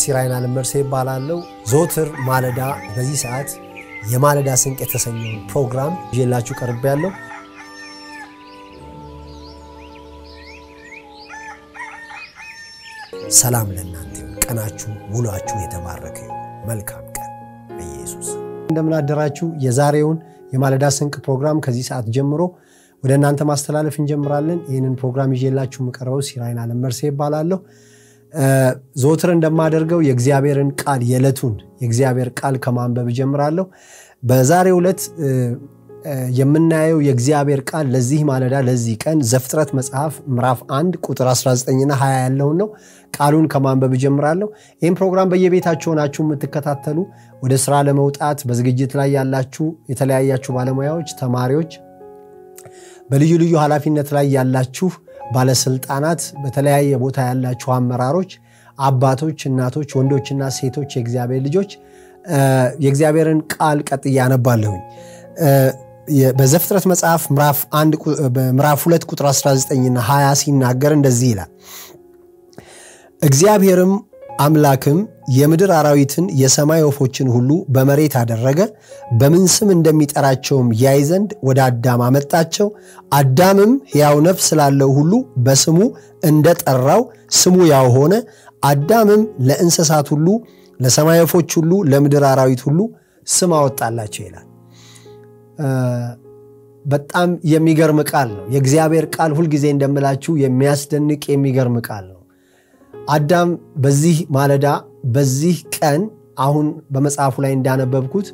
ሲራይን አለመርሴ ይባላለው። ዘወትር ማለዳ በዚህ ሰዓት የማለዳ ስንቅ የተሰኘውን ፕሮግራም ይዤላችሁ ቀርቤ ያለው ሰላም ለእናንተ ቀናችሁ ውሏችሁ የተባረከ መልካም ቀን በኢየሱስ እንደምን የዛሬውን የማለዳ ስንቅ ፕሮግራም ከዚህ ሰዓት ጀምሮ ወደ እናንተ ማስተላለፍ እንጀምራለን። ይህንን ፕሮግራም ይዤላችሁ የምቀርበው ሲራይን አለመርሴ ይባላለሁ። ዘወትር እንደማደርገው የእግዚአብሔርን ቃል የዕለቱን የእግዚአብሔር ቃል ከማንበብ እጀምራለሁ። በዛሬው ዕለት የምናየው የእግዚአብሔር ቃል ለዚህ ማለዳ ለዚህ ቀን ዘፍጥረት መጽሐፍ ምዕራፍ 1 ቁጥር 19ና 20 ያለውን ነው። ቃሉን ከማንበብ እጀምራለሁ። ይህም ፕሮግራም በየቤታችሁ ሆናችሁ የምትከታተሉ ወደ ስራ ለመውጣት በዝግጅት ላይ ያላችሁ የተለያያችሁ ባለሙያዎች፣ ተማሪዎች፣ በልዩ ልዩ ኃላፊነት ላይ ያላችሁ ባለስልጣናት፣ በተለያየ ቦታ ያላችሁ አመራሮች፣ አባቶች፣ እናቶች፣ ወንዶችና ሴቶች የእግዚአብሔር ልጆች የእግዚአብሔርን ቃል ቀጥዬ አነባለሁኝ። በዘፍጥረት መጽሐፍ ምዕራፍ 2 ቁጥር 19ና 20 ሲናገር እንደዚህ ይላል። እግዚአብሔርም አምላክም የምድር አራዊትን የሰማይ ወፎችን ሁሉ በመሬት አደረገ፣ በምን ስም እንደሚጠራቸውም ያይ ዘንድ ወደ አዳም አመጣቸው። አዳምም ሕያው ነፍስ ስላለው ሁሉ በስሙ እንደጠራው ስሙ ያው ሆነ። አዳምም ለእንስሳት ሁሉ፣ ለሰማይ ወፎች ሁሉ፣ ለምድር አራዊት ሁሉ ስም አወጣላቸው ይላል። በጣም የሚገርም ቃል ነው። የእግዚአብሔር ቃል ሁልጊዜ እንደምላችሁ የሚያስደንቅ የሚገርም ቃል ነው። አዳም በዚህ ማለዳ በዚህ ቀን አሁን በመጽሐፉ ላይ እንዳነበብኩት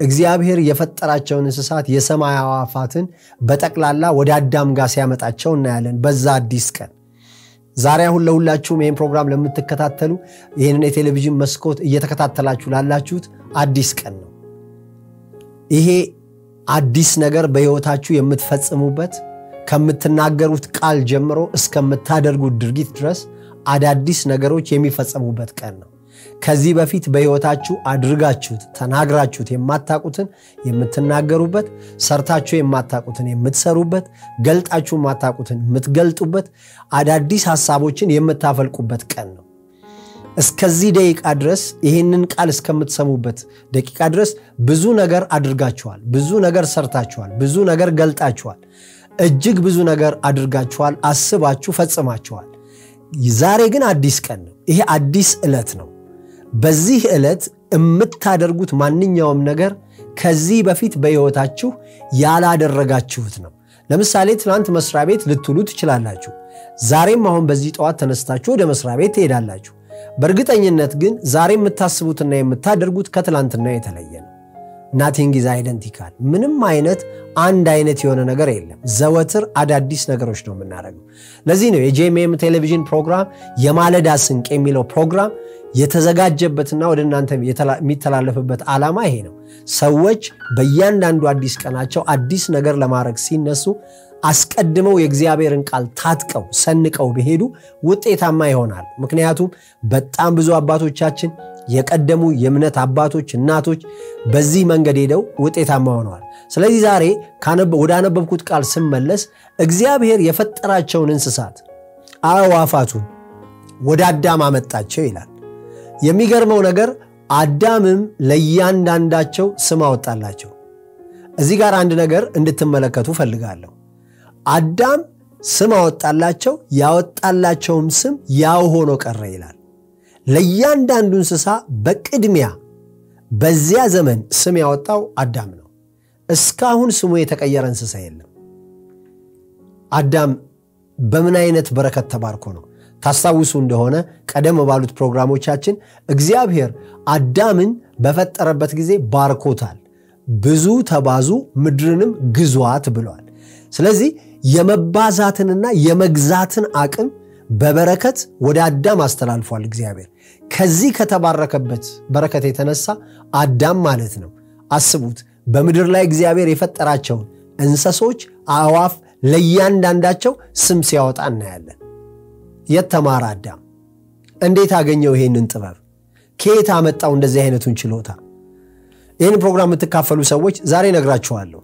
እግዚአብሔር የፈጠራቸውን እንስሳት የሰማይ አዕዋፋትን በጠቅላላ ወደ አዳም ጋር ሲያመጣቸው እናያለን። በዛ አዲስ ቀን ዛሬ አሁን ለሁላችሁም ይህን ፕሮግራም ለምትከታተሉ ይህንን የቴሌቪዥን መስኮት እየተከታተላችሁ ላላችሁት አዲስ ቀን ነው። ይሄ አዲስ ነገር በሕይወታችሁ የምትፈጽሙበት ከምትናገሩት ቃል ጀምሮ እስከምታደርጉት ድርጊት ድረስ አዳዲስ ነገሮች የሚፈጸሙበት ቀን ነው። ከዚህ በፊት በሕይወታችሁ አድርጋችሁት ተናግራችሁት የማታቁትን የምትናገሩበት፣ ሰርታችሁ የማታቁትን የምትሰሩበት፣ ገልጣችሁ የማታቁትን የምትገልጡበት፣ አዳዲስ ሐሳቦችን የምታፈልቁበት ቀን ነው። እስከዚህ ደቂቃ ድረስ ይህንን ቃል እስከምትሰሙበት ደቂቃ ድረስ ብዙ ነገር አድርጋችኋል፣ ብዙ ነገር ሰርታችኋል፣ ብዙ ነገር ገልጣችኋል፣ እጅግ ብዙ ነገር አድርጋችኋል፣ አስባችሁ ፈጽማችኋል። ዛሬ ግን አዲስ ቀን ነው። ይሄ አዲስ ዕለት ነው። በዚህ ዕለት የምታደርጉት ማንኛውም ነገር ከዚህ በፊት በሕይወታችሁ ያላደረጋችሁት ነው። ለምሳሌ ትናንት መስሪያ ቤት ልትውሉ ትችላላችሁ። ዛሬም አሁን በዚህ ጠዋት ተነስታችሁ ወደ መስሪያ ቤት ትሄዳላችሁ። በእርግጠኝነት ግን ዛሬ የምታስቡትና የምታደርጉት ከትላንትና የተለየ ነው። nothing is identical። ምንም አይነት አንድ አይነት የሆነ ነገር የለም። ዘወትር አዳዲስ ነገሮች ነው የምናደርገው። ለዚህ ነው የጄኤምኤም ቴሌቪዥን ፕሮግራም የማለዳ ስንቅ የሚለው ፕሮግራም የተዘጋጀበትና ወደ እናንተ የሚተላለፍበት ዓላማ ይሄ ነው። ሰዎች በእያንዳንዱ አዲስ ቀናቸው አዲስ ነገር ለማድረግ ሲነሱ አስቀድመው የእግዚአብሔርን ቃል ታጥቀው ሰንቀው ቢሄዱ ውጤታማ ይሆናል። ምክንያቱም በጣም ብዙ አባቶቻችን የቀደሙ የእምነት አባቶች፣ እናቶች በዚህ መንገድ ሄደው ውጤታማ ሆነዋል። ስለዚህ ዛሬ ወዳነበብኩት ቃል ስመለስ እግዚአብሔር የፈጠራቸውን እንስሳት አዕዋፋቱን ወደ አዳም አመጣቸው ይላል። የሚገርመው ነገር አዳምም ለእያንዳንዳቸው ስም አወጣላቸው። እዚህ ጋር አንድ ነገር እንድትመለከቱ ፈልጋለሁ። አዳም ስም አወጣላቸው፣ ያወጣላቸውም ስም ያው ሆኖ ቀረ ይላል። ለእያንዳንዱ እንስሳ በቅድሚያ በዚያ ዘመን ስም ያወጣው አዳም ነው። እስካሁን ስሙ የተቀየረ እንስሳ የለም። አዳም በምን አይነት በረከት ተባርኮ ነው? ታስታውሱ እንደሆነ ቀደም ባሉት ፕሮግራሞቻችን እግዚአብሔር አዳምን በፈጠረበት ጊዜ ባርኮታል። ብዙ ተባዙ፣ ምድርንም ግዟት ብሏል። ስለዚህ የመባዛትንና የመግዛትን አቅም በበረከት ወደ አዳም አስተላልፏል እግዚአብሔር። ከዚህ ከተባረከበት በረከት የተነሳ አዳም ማለት ነው አስቡት፣ በምድር ላይ እግዚአብሔር የፈጠራቸውን እንስሶች፣ አዕዋፍ ለእያንዳንዳቸው ስም ሲያወጣ እናያለን። የት ተማረ አዳም? እንዴት አገኘው ይሄንን ጥበብ? ከየት አመጣው እንደዚህ አይነቱን ችሎታ? ይህን ፕሮግራም የምትካፈሉ ሰዎች ዛሬ ነግራችኋለሁ።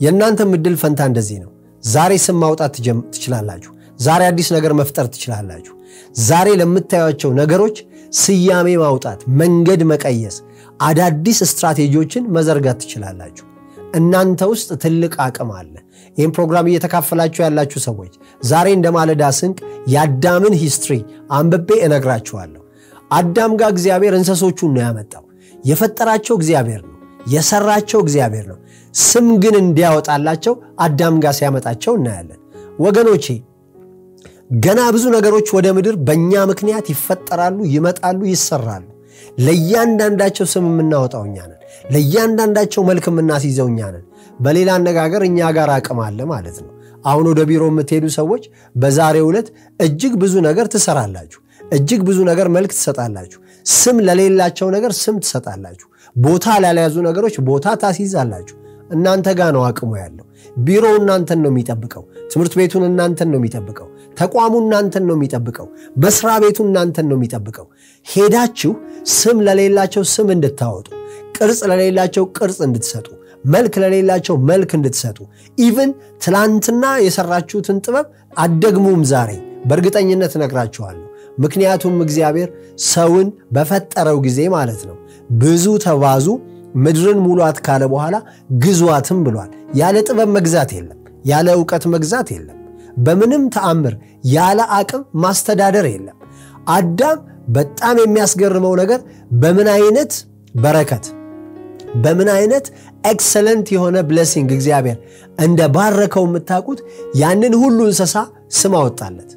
የእናንተም ዕድል ፈንታ እንደዚህ ነው። ዛሬ ስም ማውጣት ትችላላችሁ። ዛሬ አዲስ ነገር መፍጠር ትችላላችሁ። ዛሬ ለምታዩቸው ነገሮች ስያሜ ማውጣት፣ መንገድ መቀየስ፣ አዳዲስ ስትራቴጂዎችን መዘርጋት ትችላላችሁ። እናንተ ውስጥ ትልቅ አቅም አለ። ይህም ፕሮግራም እየተካፈላችሁ ያላችሁ ሰዎች ዛሬ እንደ ማለዳ ስንቅ የአዳምን history አንብቤ እነግራችኋለሁ። አዳም ጋር እግዚአብሔር እንስሶቹን ነው ያመጣው። የፈጠራቸው እግዚአብሔር ነው፣ የሰራቸው እግዚአብሔር ነው። ስም ግን እንዲያወጣላቸው አዳም ጋር ሲያመጣቸው እናያለን። ወገኖቼ ገና ብዙ ነገሮች ወደ ምድር በእኛ ምክንያት ይፈጠራሉ፣ ይመጣሉ፣ ይሰራሉ። ለእያንዳንዳቸው ስም የምናወጣው እኛ ነን። ለእያንዳንዳቸው መልክ የምናስይዘው እኛ ነን። በሌላ አነጋገር እኛ ጋር አቅም አለ ማለት ነው። አሁን ወደ ቢሮ የምትሄዱ ሰዎች በዛሬው ዕለት እጅግ ብዙ ነገር ትሰራላችሁ። እጅግ ብዙ ነገር መልክ ትሰጣላችሁ። ስም ለሌላቸው ነገር ስም ትሰጣላችሁ። ቦታ ላልያዙ ነገሮች ቦታ ታስይዛላችሁ። እናንተ ጋር ነው አቅሙ ያለው። ቢሮው እናንተን ነው የሚጠብቀው። ትምህርት ቤቱን እናንተን ነው የሚጠብቀው። ተቋሙ እናንተን ነው የሚጠብቀው። መስሪያ ቤቱ እናንተን ነው የሚጠብቀው። ሄዳችሁ ስም ለሌላቸው ስም እንድታወጡ፣ ቅርጽ ለሌላቸው ቅርጽ እንድትሰጡ፣ መልክ ለሌላቸው መልክ እንድትሰጡ፣ even ትላንትና የሰራችሁትን ጥበብ አትደግሙም ዛሬ በእርግጠኝነት እነግራችኋለሁ። ምክንያቱም እግዚአብሔር ሰውን በፈጠረው ጊዜ ማለት ነው ብዙ ተባዙ ምድርን ሙሏት ካለ በኋላ ግዟትም ብሏል። ያለ ጥበብ መግዛት የለም። ያለ እውቀት መግዛት የለም። በምንም ተአምር ያለ አቅም ማስተዳደር የለም። አዳም በጣም የሚያስገርመው ነገር በምን አይነት በረከት በምን አይነት excellent የሆነ blessing እግዚአብሔር እንደ ባረከው የምታውቁት ያንን ሁሉ እንስሳ ስም አወጣለት።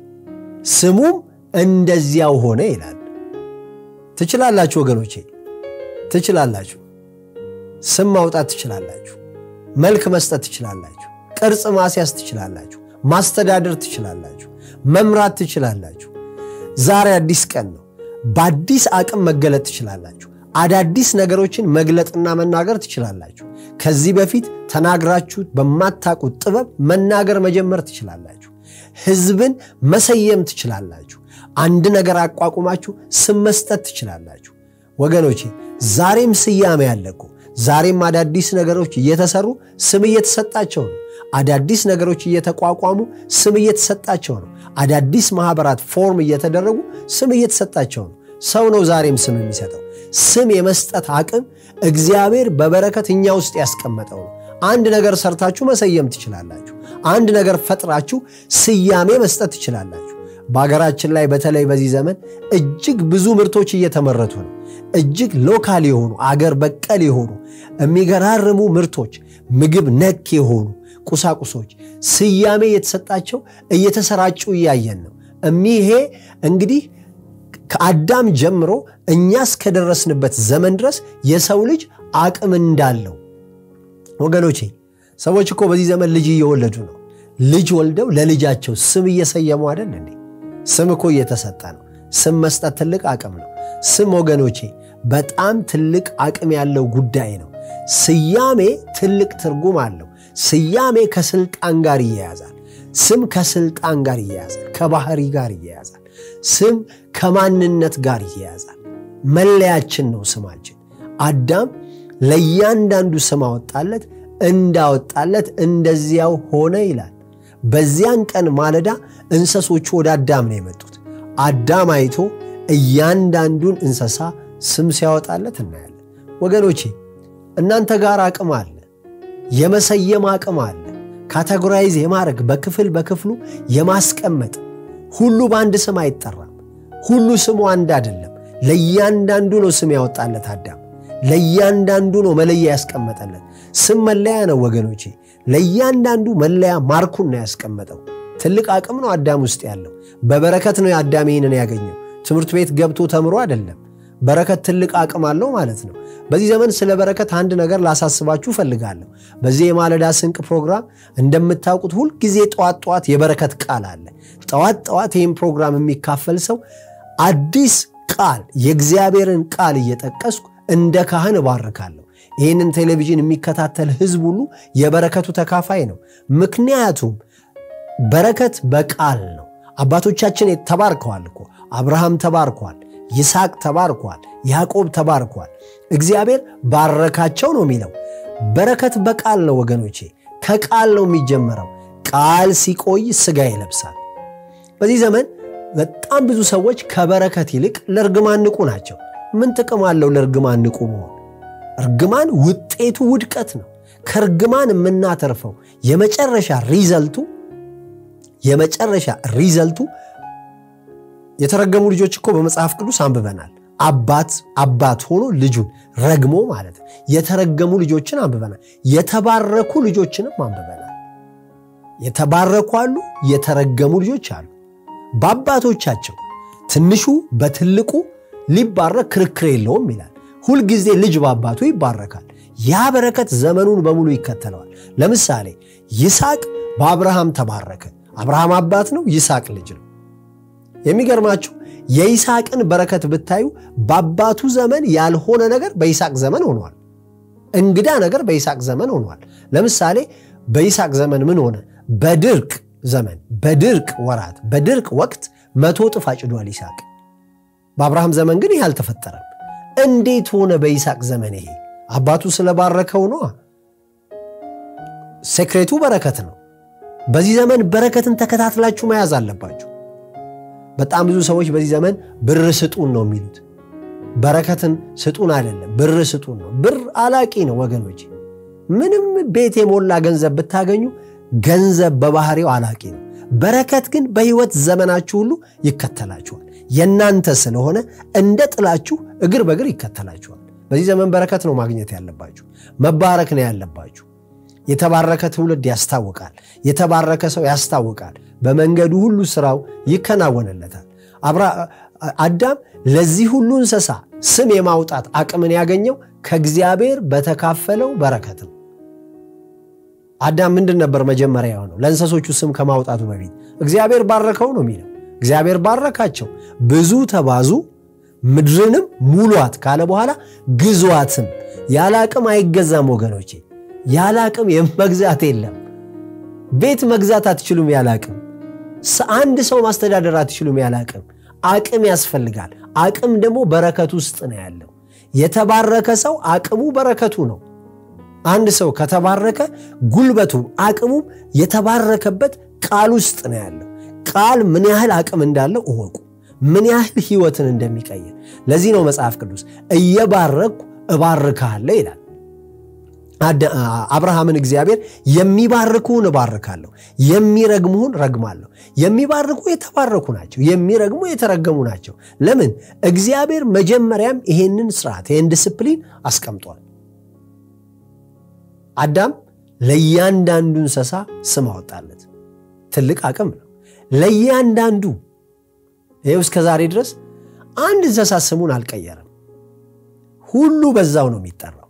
ስሙም እንደዚያው ሆነ ይላል። ትችላላችሁ ወገኖቼ፣ ትችላላችሁ። ስም ማውጣት ትችላላችሁ። መልክ መስጠት ትችላላችሁ። ቅርጽ ማስያዝ ትችላላችሁ። ማስተዳደር ትችላላችሁ። መምራት ትችላላችሁ። ዛሬ አዲስ ቀን ነው። በአዲስ አቅም መገለጥ ትችላላችሁ። አዳዲስ ነገሮችን መግለጥና መናገር ትችላላችሁ። ከዚህ በፊት ተናግራችሁት በማታውቁት ጥበብ መናገር መጀመር ትችላላችሁ። ሕዝብን መሰየም ትችላላችሁ። አንድ ነገር አቋቁማችሁ ስም መስጠት ትችላላችሁ። ወገኖቼ ዛሬም ስያሜ ያለ ዛሬም አዳዲስ ነገሮች እየተሰሩ ስም እየተሰጣቸው ነው። አዳዲስ ነገሮች እየተቋቋሙ ስም እየተሰጣቸው ነው። አዳዲስ ማህበራት ፎርም እየተደረጉ ስም እየተሰጣቸው ነው። ሰው ነው ዛሬም ስም የሚሰጠው። ስም የመስጠት አቅም እግዚአብሔር በበረከት እኛ ውስጥ ያስቀመጠው ነው። አንድ ነገር ሰርታችሁ መሰየም ትችላላችሁ። አንድ ነገር ፈጥራችሁ ስያሜ መስጠት ትችላላችሁ። በሀገራችን ላይ በተለይ በዚህ ዘመን እጅግ ብዙ ምርቶች እየተመረቱ ነው። እጅግ local የሆኑ አገር በቀል የሆኑ የሚገራርሙ ምርቶች፣ ምግብ ነክ የሆኑ ቁሳቁሶች ስያሜ የተሰጣቸው እየተሰራጩ እያየን ነው። እሚሄ እንግዲህ ከአዳም ጀምሮ እኛ እስከደረስንበት ዘመን ድረስ የሰው ልጅ አቅም እንዳለው ወገኖቼ፣ ሰዎች እኮ በዚህ ዘመን ልጅ እየወለዱ ነው። ልጅ ወልደው ለልጃቸው ስም እየሰየሙ አይደል እንዴ? ስም እኮ እየተሰጠ ነው። ስም መስጠት ትልቅ አቅም ነው። ስም ወገኖቼ በጣም ትልቅ አቅም ያለው ጉዳይ ነው። ስያሜ ትልቅ ትርጉም አለው። ስያሜ ከስልጣን ጋር ይያያዛል። ስም ከስልጣን ጋር ይያያዛል። ከባህሪ ጋር ይያያዛል። ስም ከማንነት ጋር ይያያዛል። መለያችን ነው ስማችን። አዳም ለእያንዳንዱ ስም አወጣለት፣ እንዳወጣለት እንደዚያው ሆነ ይላል። በዚያን ቀን ማለዳ እንስሶቹ ወደ አዳም ነው የመጡት። አዳም አይቶ እያንዳንዱን እንስሳ ስም ሲያወጣለት እናያለን። ወገኖቼ እናንተ ጋር አቅም አለ፣ የመሰየም አቅም አለ፣ categorize የማድረግ በክፍል በክፍሉ የማስቀመጥ ሁሉ በአንድ ስም አይጠራም። ሁሉ ስሙ አንድ አይደለም። ለእያንዳንዱ ነው ስም ያወጣለት አዳም። ለእያንዳንዱ ነው መለያ ያስቀመጠለት። ስም መለያ ነው ወገኖቼ። ለእያንዳንዱ መለያ mark ኡን ነው ያስቀመጠው። ትልቅ አቅም ነው አዳም ውስጥ ያለው። በበረከት ነው አዳም ይህንን ያገኘው። ትምህርት ቤት ገብቶ ተምሮ አይደለም። በረከት ትልቅ አቅም አለው ማለት ነው። በዚህ ዘመን ስለ በረከት አንድ ነገር ላሳስባችሁ እፈልጋለሁ። በዚህ የማለዳ ስንቅ ፕሮግራም እንደምታውቁት ሁልጊዜ ጠዋት ጠዋት የበረከት ቃል አለ። ጠዋት ጠዋት ይህም ፕሮግራም የሚካፈል ሰው አዲስ ቃል የእግዚአብሔርን ቃል እየጠቀስኩ እንደ ካህን እባርካለሁ። ይህንን ቴሌቪዥን የሚከታተል ሕዝብ ሁሉ የበረከቱ ተካፋይ ነው። ምክንያቱም በረከት በቃል ነው። አባቶቻችን ተባርከዋል እኮ አብርሃም ተባርኳል፣ ይስሐቅ ተባርኳል፣ ያዕቆብ ተባርኳል። እግዚአብሔር ባረካቸው ነው የሚለው። በረከት በቃል ነው ወገኖቼ፣ ከቃል ነው የሚጀመረው። ቃል ሲቆይ ሥጋ ይለብሳል። በዚህ ዘመን በጣም ብዙ ሰዎች ከበረከት ይልቅ ለእርግማን ንቁ ናቸው። ምን ጥቅም አለው ለእርግማን ንቁ መሆን? እርግማን ውጤቱ ውድቀት ነው። ከእርግማን የምናተርፈው የመጨረሻ ሪዘልቱ የመጨረሻ ሪዘልቱ የተረገሙ ልጆች እኮ በመጽሐፍ ቅዱስ አንብበናል። አባት አባት ሆኖ ልጁን ረግሞ ማለት ነው። የተረገሙ ልጆችን አንብበናል። የተባረኩ ልጆችንም አንብበናል። የተባረኩ አሉ፣ የተረገሙ ልጆች አሉ። በአባቶቻቸው ትንሹ በትልቁ ሊባረክ ክርክር የለውም ይላል። ሁልጊዜ ልጅ በአባቱ ይባረካል። ያ በረከት ዘመኑን በሙሉ ይከተለዋል። ለምሳሌ ይስሐቅ በአብርሃም ተባረከ። አብርሃም አባት ነው፣ ይስሐቅ ልጅ ነው። የሚገርማችሁ የይስሐቅን በረከት ብታዩ በአባቱ ዘመን ያልሆነ ነገር በይስሐቅ ዘመን ሆኗል። እንግዳ ነገር በይስሐቅ ዘመን ሆኗል። ለምሳሌ በይስሐቅ ዘመን ምን ሆነ? በድርቅ ዘመን፣ በድርቅ ወራት፣ በድርቅ ወቅት መቶ እጥፍ አጭዷል ይስሐቅ። በአብርሃም ዘመን ግን ይህ አልተፈጠረም። እንዴት ሆነ በይስሐቅ ዘመን? ይሄ አባቱ ስለባረከው ነዋ። ሴክሬቱ በረከት ነው። በዚህ ዘመን በረከትን ተከታትላችሁ መያዝ አለባችሁ። በጣም ብዙ ሰዎች በዚህ ዘመን ብር ስጡን ነው የሚሉት። በረከትን ስጡን አይደለም፣ ብር ስጡን ነው። ብር አላቂ ነው ወገኖች። ምንም ቤት የሞላ ገንዘብ ብታገኙ ገንዘብ በባህሪው አላቂ ነው። በረከት ግን በሕይወት ዘመናችሁ ሁሉ ይከተላችኋል። የእናንተ ስለሆነ እንደ ጥላችሁ እግር በእግር ይከተላችኋል። በዚህ ዘመን በረከት ነው ማግኘት ያለባችሁ፣ መባረክ ነው ያለባችሁ። የተባረከ ትውልድ ያስታውቃል። የተባረከ ሰው ያስታውቃል። በመንገዱ ሁሉ ስራው ይከናወንለታል። አዳም ለዚህ ሁሉ እንስሳ ስም የማውጣት አቅምን ያገኘው ከእግዚአብሔር በተካፈለው በረከት ነው። አዳም ምንድን ነበር መጀመሪያ የሆነው? ለእንስሶቹ ስም ከማውጣቱ በፊት እግዚአብሔር ባረከው ነው የሚለው። እግዚአብሔር ባረካቸው፣ ብዙ ተባዙ፣ ምድርንም ሙሏት ካለ በኋላ ግዟትም። ያለ አቅም አይገዛም ወገኖቼ፣ ያለ አቅም የመግዛት የለም። ቤት መግዛት አትችሉም ያለ አቅም። አንድ ሰው ማስተዳደር አትችሉም ያለ አቅም። አቅም ያስፈልጋል። አቅም ደግሞ በረከት ውስጥ ነው ያለው። የተባረከ ሰው አቅሙ በረከቱ ነው። አንድ ሰው ከተባረከ ጉልበቱም አቅሙም የተባረከበት ቃል ውስጥ ነው ያለው። ቃል ምን ያህል አቅም እንዳለው እወቁ፣ ምን ያህል ሕይወትን እንደሚቀይር። ለዚህ ነው መጽሐፍ ቅዱስ እየባረኩ እባርካለሁ ይላል። አብርሃምን እግዚአብሔር የሚባርኩህን እባርካለሁ፣ የሚረግሙህን ረግማለሁ። የሚባርኩ የተባረኩ ናቸው፣ የሚረግሙ የተረገሙ ናቸው። ለምን? እግዚአብሔር መጀመሪያም ይሄንን ስርዓት ይህን ዲስፕሊን አስቀምጧል። አዳም ለእያንዳንዱ እንስሳ ስም አወጣለት። ትልቅ አቅም ነው። ለእያንዳንዱ ይኸው እስከ ዛሬ ድረስ አንድ እንስሳ ስሙን አልቀየረም። ሁሉ በዛው ነው የሚጠራው።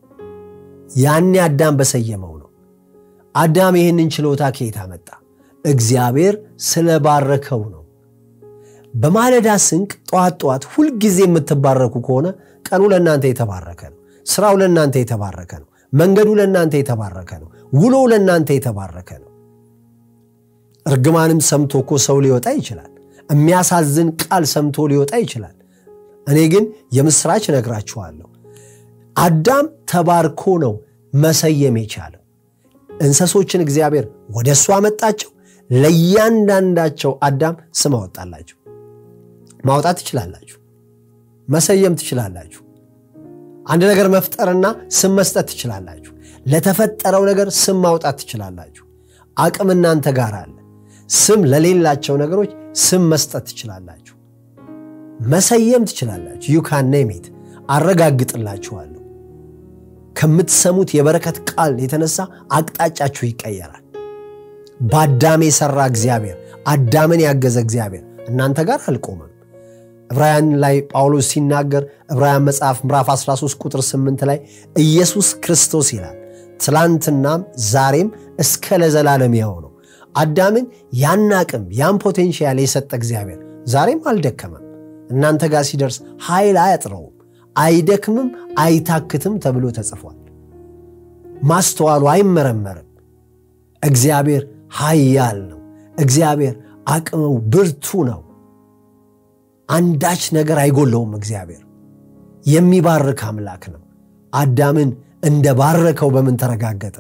ያኔ አዳም በሰየመው ነው። አዳም ይህንን ችሎታ ከየት አመጣ? እግዚአብሔር ስለባረከው ነው። በማለዳ ስንቅ ጠዋት ጠዋት ሁልጊዜ የምትባረኩ ከሆነ ቀኑ ለእናንተ የተባረከ ነው። ስራው ለእናንተ የተባረከ ነው። መንገዱ ለእናንተ የተባረከ ነው። ውሎው ለእናንተ የተባረከ ነው። እርግማንም ሰምቶ እኮ ሰው ሊወጣ ይችላል። የሚያሳዝን ቃል ሰምቶ ሊወጣ ይችላል። እኔ ግን የምስራች እነግራችኋለሁ። አዳም ተባርኮ ነው መሰየም የቻለው። እንስሶችን እግዚአብሔር ወደ እሱ አመጣቸው። ለእያንዳንዳቸው አዳም ስም አወጣላቸው። ማውጣት ትችላላችሁ፣ መሰየም ትችላላችሁ። አንድ ነገር መፍጠርና ስም መስጠት ትችላላችሁ። ለተፈጠረው ነገር ስም ማውጣት ትችላላችሁ። አቅም እናንተ ጋር አለ። ስም ለሌላቸው ነገሮች ስም መስጠት ትችላላችሁ። መሰየም ትችላላችሁ። ዩካን ኔሜት አረጋግጥላችኋለሁ። ከምትሰሙት የበረከት ቃል የተነሳ አቅጣጫችሁ ይቀየራል። በአዳም የሠራ እግዚአብሔር፣ አዳምን ያገዘ እግዚአብሔር እናንተ ጋር አልቆመም። ዕብራውያን ላይ ጳውሎስ ሲናገር ዕብራውያን መጽሐፍ ምዕራፍ 13 ቁጥር 8 ላይ ኢየሱስ ክርስቶስ ይላል ትላንትናም ዛሬም እስከ ለዘላለም ያው ነው። አዳምን ያን አቅም ያን ፖቴንሻል የሰጠ እግዚአብሔር ዛሬም አልደከመም። እናንተ ጋር ሲደርስ ኃይል አያጥረውም፣ አይደክምም፣ አይታክትም ተብሎ ተጽፏል። ማስተዋሉ አይመረመርም። እግዚአብሔር ኃያል ነው። እግዚአብሔር አቅመው ብርቱ ነው። አንዳች ነገር አይጎለውም። እግዚአብሔር የሚባርክ አምላክ ነው። አዳምን እንደባረከው በምን ተረጋገጠ?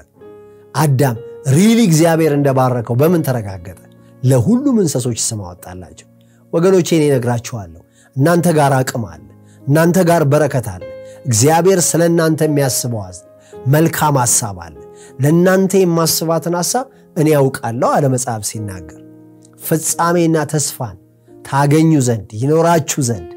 አዳም ሪሊ እግዚአብሔር እንደባረከው በምን ተረጋገጠ? ለሁሉም እንስሶች ስም አወጣላቸው። ወገኖቼ እኔ እነግራችኋለሁ፣ እናንተ ጋር አቅም አለ፣ እናንተ ጋር በረከት አለ። እግዚአብሔር ስለ እናንተ የሚያስበው መልካም ሐሳብ አለ። ለእናንተ የማስባትን ሐሳብ እኔ ያውቃለሁ አለ መጽሐፍ ሲናገር ፍጻሜና ተስፋን ታገኙ ዘንድ ይኖራችሁ ዘንድ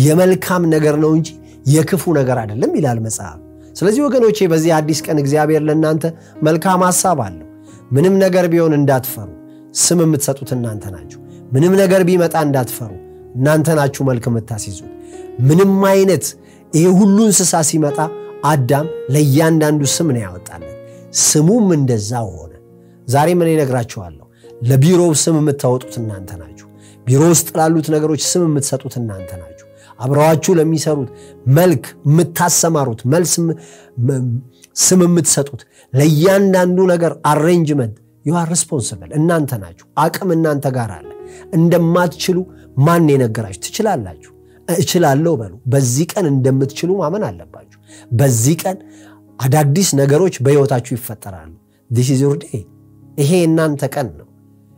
የመልካም ነገር ነው እንጂ የክፉ ነገር አይደለም ይላል መጽሐፍ። ስለዚህ ወገኖቼ በዚህ አዲስ ቀን እግዚአብሔር ለእናንተ መልካም ሐሳብ አለው። ምንም ነገር ቢሆን እንዳትፈሩ፣ ስም የምትሰጡት እናንተ ናችሁ። ምንም ነገር ቢመጣ እንዳትፈሩ፣ እናንተ ናችሁ መልክ የምታስይዙት። ምንም አይነት ይሄ ሁሉ እንስሳ ሲመጣ አዳም ለእያንዳንዱ ስም ነው ያወጣለት። ስሙም እንደዛ ሆነ። ዛሬ ምን እነግራችኋለሁ፣ ለቢሮው ስም የምታወጡት እናንተ ናችሁ። ቢሮ ውስጥ ላሉት ነገሮች ስም የምትሰጡት እናንተ ናችሁ። አብረዋችሁ ለሚሰሩት መልክ የምታሰማሩት መልስ ስም የምትሰጡት ለእያንዳንዱ ነገር arrangement you are responsible እናንተ ናችሁ። አቅም እናንተ ጋር አለ። እንደማትችሉ ማን የነገራችሁ? ትችላላችሁ። እችላለሁ በሉ። በዚህ ቀን እንደምትችሉ ማመን አለባችሁ። በዚህ ቀን አዳዲስ ነገሮች በሕይወታችሁ ይፈጠራሉ። this is your day። ይሄ የእናንተ ቀን ነው።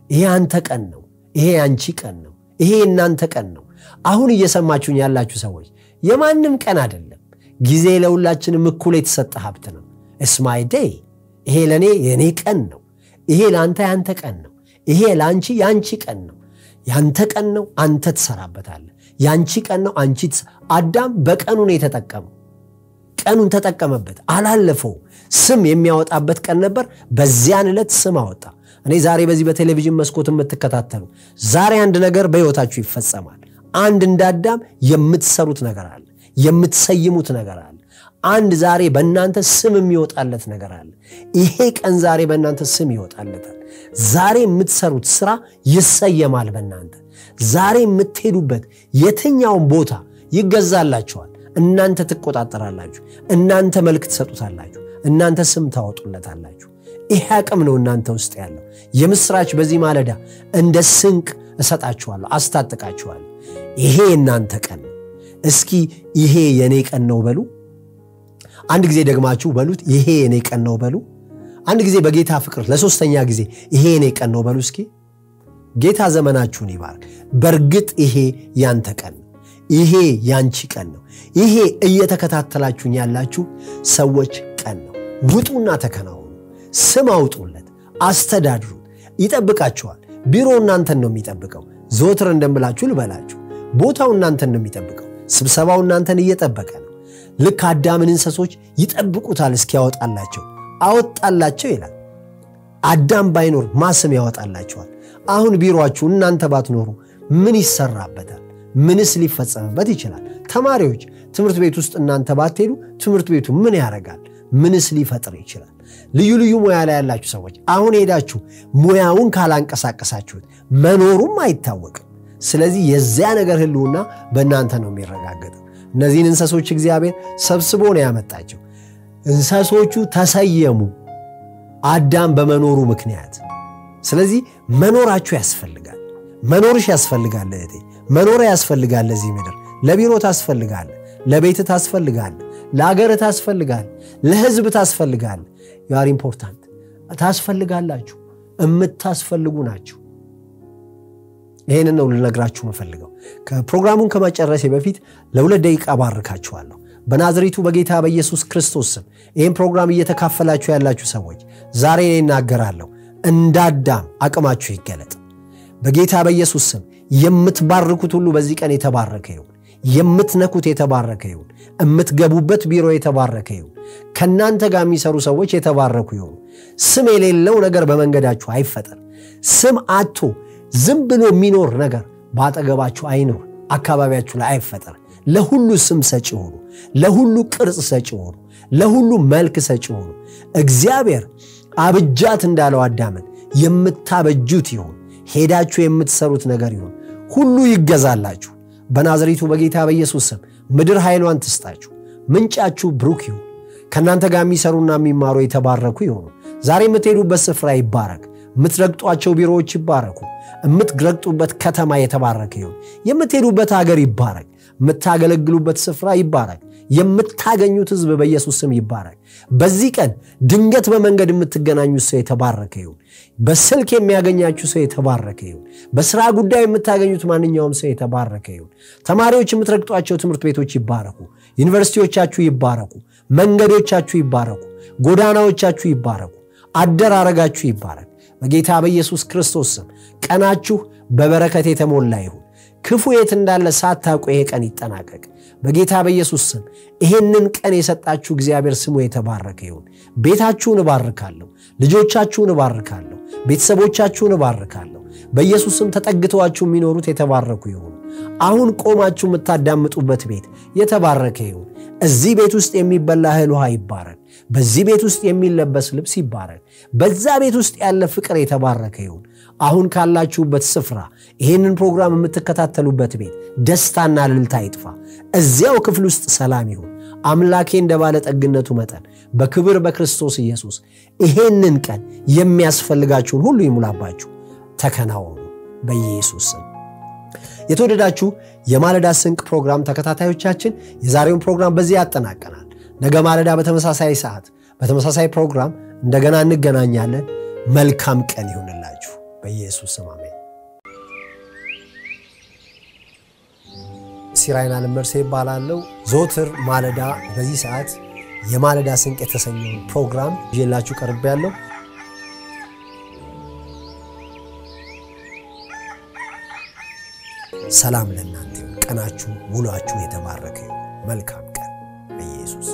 ይሄ ያንተ ቀን ነው። ይሄ የአንቺ ቀን ነው። ይሄ የእናንተ ቀን ነው። አሁን እየሰማችሁኝ ያላችሁ ሰዎች የማንም ቀን አይደለም። ጊዜ ለሁላችንም እኩል የተሰጠ ሀብት ነው። እስማይ ዴይ። ይሄ ለእኔ የእኔ ቀን ነው። ይሄ ለአንተ ያንተ ቀን ነው። ይሄ ለአንቺ የአንቺ ቀን ነው። ያንተ ቀን ነው፣ አንተ ትሰራበታለህ። ያንቺ ቀን ነው፣ አንቺ አዳም በቀኑ ነው የተጠቀመው። ቀኑን ተጠቀመበት፣ አላለፈው። ስም የሚያወጣበት ቀን ነበር። በዚያን ዕለት ስም አወጣ። እኔ ዛሬ በዚህ በቴሌቪዥን መስኮት የምትከታተሉ ዛሬ አንድ ነገር በሕይወታችሁ ይፈጸማል። አንድ እንደ አዳም የምትሰሩት ነገር አለ፣ የምትሰይሙት ነገር አለ። አንድ ዛሬ በእናንተ ስም የሚወጣለት ነገር አለ። ይሄ ቀን ዛሬ በእናንተ ስም ይወጣለታል። ዛሬ የምትሰሩት ስራ ይሰየማል በእናንተ ዛሬ የምትሄዱበት የትኛውን ቦታ ይገዛላችኋል። እናንተ ትቆጣጠራላችሁ። እናንተ መልክ ትሰጡታላችሁ። እናንተ ስም ታወጡለታላችሁ። ይሄ አቅም ነው እናንተ ውስጥ ያለው። የምስራች በዚህ ማለዳ እንደ ስንቅ እሰጣችኋለሁ፣ አስታጥቃችኋለሁ። ይሄ የእናንተ ቀን ነው። እስኪ ይሄ የእኔ ቀን ነው በሉ። አንድ ጊዜ ደግማችሁ በሉት፣ ይሄ የእኔ ቀን ነው በሉ። አንድ ጊዜ በጌታ ፍቅር ለሶስተኛ ጊዜ ይሄ የእኔ ቀን ነው በሉ እስኪ። ጌታ ዘመናችሁን ይባርክ። በእርግጥ ይሄ ያንተ ቀን ነው። ይሄ ያንቺ ቀን ነው። ይሄ እየተከታተላችሁኝ ያላችሁ ሰዎች ቀን ነው። ውጡና ተከናወኑ። ስም አውጡለት፣ አስተዳድሩት። ይጠብቃችኋል። ቢሮ እናንተን ነው የሚጠብቀው። ዘወትር እንደምላችሁ ልበላችሁ፣ ቦታው እናንተን ነው የሚጠብቀው። ስብሰባው እናንተን እየጠበቀ ነው። ልክ አዳምን እንስሶች ይጠብቁታል እስኪያወጣላቸው። አወጣላቸው ይላል። አዳም ባይኖር ማስም ያወጣላቸዋል። አሁን ቢሮአችሁ እናንተ ባትኖሩ ምን ይሰራበታል? ምንስ ሊፈጸምበት ይችላል? ተማሪዎች ትምህርት ቤት ውስጥ እናንተ ባትሄዱ ትምህርት ቤቱ ምን ያደርጋል? ምንስ ሊፈጥር ይችላል? ልዩ ልዩ ሙያ ላይ ያላችሁ ሰዎች አሁን ሄዳችሁ ሙያውን ካላንቀሳቀሳችሁት መኖሩም አይታወቅም። ስለዚህ የዚያ ነገር ህልውና በእናንተ ነው የሚረጋገጠው። እነዚህን እንስሶች እግዚአብሔር ሰብስቦ ነው ያመጣቸው። እንስሶቹ ተሰየሙ አዳም በመኖሩ ምክንያት። ስለዚህ መኖራችሁ ያስፈልጋል። መኖርሽ ያስፈልጋል እህቴ፣ መኖር ያስፈልጋል። ለዚህ ምድር ለቢሮ ታስፈልጋል፣ ለቤት ታስፈልጋል፣ ለአገር ታስፈልጋል፣ ለህዝብ ታስፈልጋል። you are important ታስፈልጋላችሁ፣ የምታስፈልጉ ናችሁ። ይህንን ነው ልነግራችሁ የምፈልገው። ፕሮግራሙን ከመጨረሴ በፊት ለሁለት ደቂቃ እባርካችኋለሁ። በናዝሬቱ በጌታ በኢየሱስ ክርስቶስ ስም ይህን ፕሮግራም እየተካፈላችሁ ያላችሁ ሰዎች ዛሬ እኔ እናገራለሁ፣ እንዳዳም አቅማችሁ ይገለጥ። በጌታ በኢየሱስ ስም የምትባርኩት ሁሉ በዚህ ቀን የተባረከ ይሁን። የምትነኩት የተባረከ ይሁን። የምትገቡበት ቢሮ የተባረከ ይሁን። ከእናንተ ጋር የሚሰሩ ሰዎች የተባረኩ ይሁኑ። ስም የሌለው ነገር በመንገዳችሁ አይፈጠር። ስም አቶ ዝም ብሎ የሚኖር ነገር በአጠገባችሁ አይኖር፣ አካባቢያችሁ ላይ አይፈጠር። ለሁሉ ስም ሰጪ ሆኑ። ለሁሉ ቅርጽ ሰጪ ሆኑ። ለሁሉ መልክ ሰጪ ሆኑ። እግዚአብሔር አብጃት እንዳለው አዳምን የምታበጁት ይሁን። ሄዳችሁ የምትሰሩት ነገር ይሁን። ሁሉ ይገዛላችሁ። በናዝሬቱ በጌታ በኢየሱስ ስም ምድር ኃይሏን ትስጣችሁ። ምንጫችሁ ብሩክ ይሁን። ከእናንተ ጋር የሚሰሩና የሚማሩ የተባረኩ ይሆኑ። ዛሬ የምትሄዱበት ስፍራ ይባረክ። የምትረግጧቸው ቢሮዎች ይባረኩ። የምትረግጡበት ከተማ የተባረከ ይሁን። የምትሄዱበት ሀገር ይባረክ። የምታገለግሉበት ስፍራ ይባረክ። የምታገኙት ህዝብ በኢየሱስ ስም ይባረክ። በዚህ ቀን ድንገት በመንገድ የምትገናኙት ሰው የተባረከ ይሁን። በስልክ የሚያገኛችሁ ሰው የተባረከ ይሁን። በስራ ጉዳይ የምታገኙት ማንኛውም ሰው የተባረከ ይሁን። ተማሪዎች የምትረግጧቸው ትምህርት ቤቶች ይባረኩ። ዩኒቨርሲቲዎቻችሁ ይባረኩ። መንገዶቻችሁ ይባረኩ። ጎዳናዎቻችሁ ይባረኩ። አደራረጋችሁ ይባረክ። በጌታ በኢየሱስ ክርስቶስ ስም ቀናችሁ በበረከት የተሞላ ይሁን። ክፉ የት እንዳለ ሳታውቁ ይሄ ቀን ይጠናቀቅ። በጌታ በኢየሱስ ስም ይሄንን ቀን የሰጣችሁ እግዚአብሔር ስሙ የተባረከ ይሁን። ቤታችሁን እባርካለሁ፣ ልጆቻችሁን እባርካለሁ፣ ቤተሰቦቻችሁን እባርካለሁ። በኢየሱስ ስም ተጠግተዋችሁ የሚኖሩት የተባረኩ ይሁኑ። አሁን ቆማችሁ የምታዳምጡበት ቤት የተባረከ ይሁን። እዚህ ቤት ውስጥ የሚበላ እህል ውሃ ይባረክ። በዚህ ቤት ውስጥ የሚለበስ ልብስ ይባረክ። በዛ ቤት ውስጥ ያለ ፍቅር የተባረከ ይሁን። አሁን ካላችሁበት ስፍራ ይህንን ፕሮግራም የምትከታተሉበት ቤት ደስታና እልልታ ይጥፋ። እዚያው ክፍል ውስጥ ሰላም ይሁን። አምላኬ እንደ ባለጠግነቱ መጠን በክብር በክርስቶስ ኢየሱስ ይሄንን ቀን የሚያስፈልጋችሁን ሁሉ ይሙላባችሁ። ተከናወኑ በኢየሱስ ስም። የተወደዳችሁ የማለዳ ስንቅ ፕሮግራም ተከታታዮቻችን የዛሬውን ፕሮግራም በዚህ ያጠናቀናል። ነገ ማለዳ በተመሳሳይ ሰዓት በተመሳሳይ ፕሮግራም እንደገና እንገናኛለን። መልካም ቀን ይሁንላችሁ በኢየሱስ ስም አሜን። ሲራይን አለመርሴ ይባላለው። ዘወትር ማለዳ በዚህ ሰዓት የማለዳ ስንቅ የተሰኘውን ፕሮግራም ይዤላችሁ ቀርቤ ያለው ሰላም ለእናንተ ቀናችሁ ውሏችሁ የተባረከ መልካም ቀን። በኢየሱስ